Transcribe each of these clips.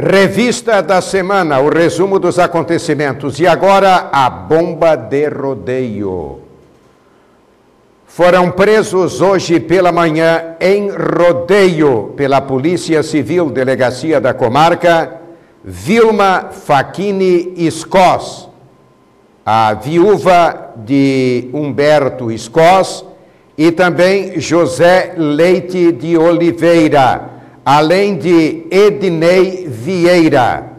Revista da semana, o resumo dos acontecimentos. E agora, a bomba de rodeio. Foram presos hoje pela manhã em rodeio pela Polícia Civil, Delegacia da Comarca, Vilma Facchini Scos, a viúva de Humberto Scos, e também José Leite de Oliveira além de Ednei Vieira.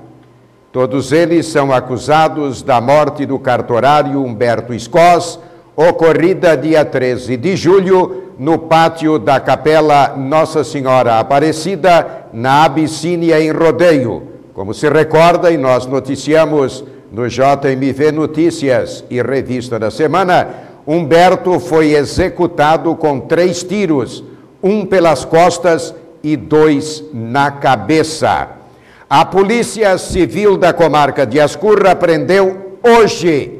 Todos eles são acusados da morte do cartorário Humberto Escós, ocorrida dia 13 de julho, no pátio da Capela Nossa Senhora Aparecida, na Abissínia, em Rodeio. Como se recorda, e nós noticiamos no JMV Notícias e Revista da Semana, Humberto foi executado com três tiros, um pelas costas e dois na cabeça. A Polícia Civil da comarca de Ascurra prendeu hoje,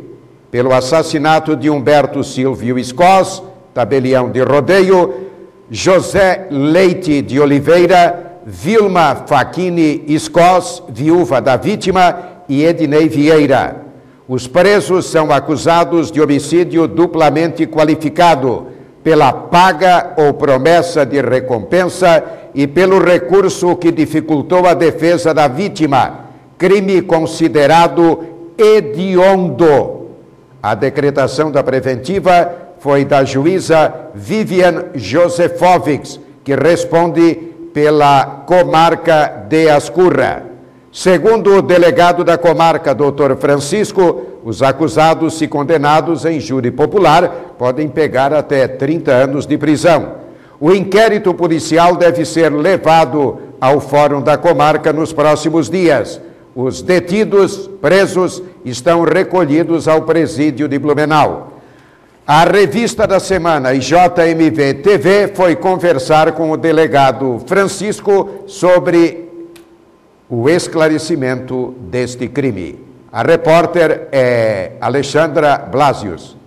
pelo assassinato de Humberto Silvio Escós, tabelião de rodeio, José Leite de Oliveira, Vilma Facchini Escós, viúva da vítima, e Ednei Vieira. Os presos são acusados de homicídio duplamente qualificado pela paga ou promessa de recompensa e pelo recurso que dificultou a defesa da vítima, crime considerado hediondo. A decretação da preventiva foi da juíza Vivian Josefovics, que responde pela comarca de Ascurra. Segundo o delegado da comarca, doutor Francisco, os acusados e condenados em júri popular podem pegar até 30 anos de prisão. O inquérito policial deve ser levado ao Fórum da Comarca nos próximos dias. Os detidos, presos, estão recolhidos ao presídio de Blumenau. A revista da semana JMV TV foi conversar com o delegado Francisco sobre o esclarecimento deste crime. A repórter é Alexandra Blasius.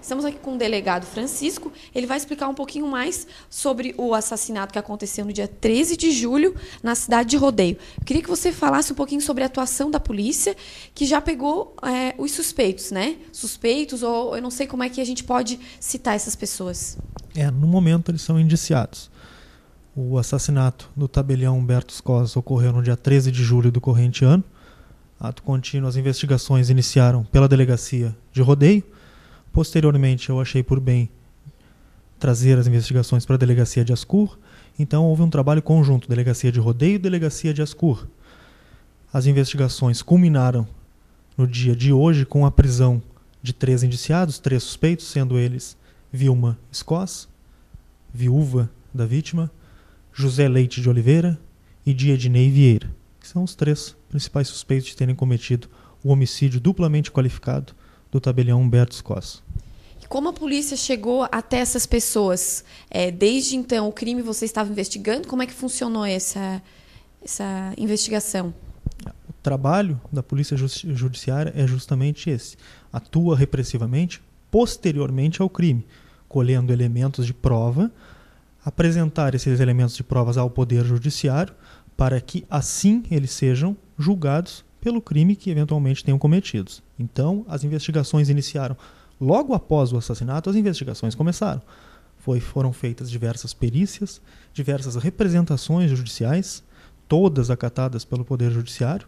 Estamos aqui com o delegado Francisco. Ele vai explicar um pouquinho mais sobre o assassinato que aconteceu no dia 13 de julho na cidade de Rodeio. Eu queria que você falasse um pouquinho sobre a atuação da polícia, que já pegou é, os suspeitos, né? Suspeitos, ou eu não sei como é que a gente pode citar essas pessoas. É, no momento eles são indiciados. O assassinato do tabelião Humberto Scos ocorreu no dia 13 de julho do corrente ano. Ato contínuo, as investigações iniciaram pela delegacia de Rodeio Posteriormente, eu achei por bem trazer as investigações para a delegacia de Ascur. Então, houve um trabalho conjunto, delegacia de Rodeio e delegacia de Ascur. As investigações culminaram no dia de hoje com a prisão de três indiciados, três suspeitos, sendo eles Vilma Scos, viúva da vítima, José Leite de Oliveira e Diednei Vieira, que são os três principais suspeitos de terem cometido o homicídio duplamente qualificado do tabelião Humberto Scos. Como a polícia chegou até essas pessoas? É, desde então, o crime você estava investigando? Como é que funcionou essa, essa investigação? O trabalho da polícia judiciária é justamente esse: atua repressivamente posteriormente ao crime, colhendo elementos de prova, apresentar esses elementos de provas ao poder judiciário para que assim eles sejam julgados pelo crime que eventualmente tenham cometidos. Então, as investigações iniciaram. Logo após o assassinato, as investigações começaram. Foi, foram feitas diversas perícias, diversas representações judiciais, todas acatadas pelo Poder Judiciário,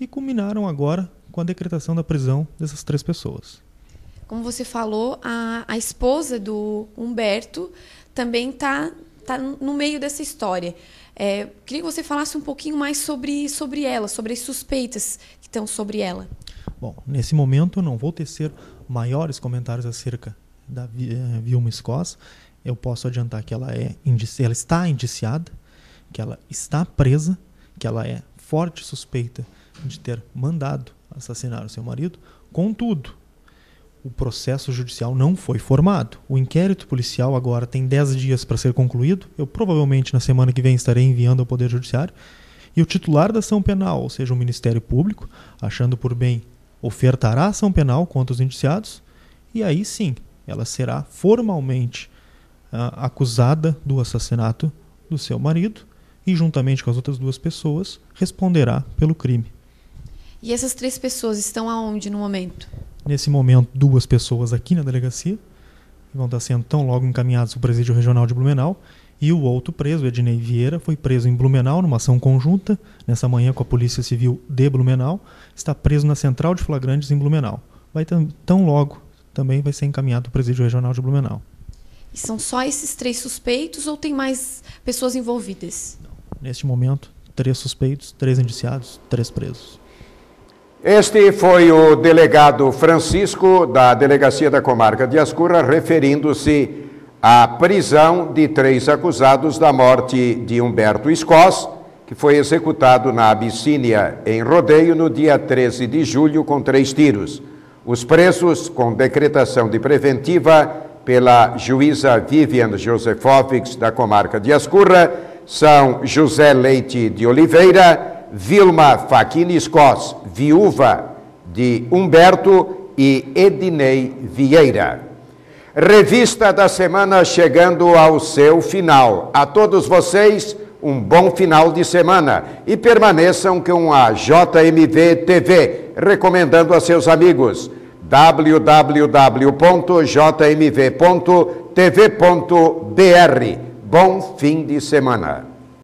e culminaram agora com a decretação da prisão dessas três pessoas. Como você falou, a, a esposa do Humberto também está tá no meio dessa história. É, queria que você falasse um pouquinho mais sobre, sobre ela, sobre as suspeitas que estão sobre ela. Bom, nesse momento eu não vou tecer maiores comentários acerca da eh, Vilma Scos. Eu posso adiantar que ela, é ela está indiciada, que ela está presa, que ela é forte suspeita de ter mandado assassinar o seu marido. Contudo, o processo judicial não foi formado. O inquérito policial agora tem 10 dias para ser concluído. Eu provavelmente na semana que vem estarei enviando ao Poder Judiciário. E o titular da ação penal, ou seja, o Ministério Público, achando por bem, ofertará ação penal contra os indiciados. E aí sim, ela será formalmente uh, acusada do assassinato do seu marido, e, juntamente com as outras duas pessoas, responderá pelo crime. E essas três pessoas estão aonde no momento? Nesse momento, duas pessoas aqui na delegacia vão estar sendo tão logo encaminhados para o presídio regional de Blumenau e o outro preso, Ednei Vieira, foi preso em Blumenau numa ação conjunta, nessa manhã com a Polícia Civil de Blumenau, está preso na Central de Flagrantes em Blumenau. Vai tão logo também vai ser encaminhado para o Presídio Regional de Blumenau. E são só esses três suspeitos ou tem mais pessoas envolvidas? Não. Neste momento, três suspeitos, três indiciados, três presos. Este foi o delegado Francisco da Delegacia da Comarca de Ascurra, referindo-se à prisão de três acusados da morte de Humberto Escós, que foi executado na Abissínia, em Rodeio, no dia 13 de julho, com três tiros. Os presos, com decretação de preventiva pela juíza Vivian Josefovics, da Comarca de Ascurra, são José Leite de Oliveira, Vilma Faquini Scos, viúva de Humberto, e Ednei Vieira. Revista da semana chegando ao seu final. A todos vocês, um bom final de semana e permaneçam com a JMV TV, recomendando a seus amigos www.jmv.tv.br. Bom fim de semana.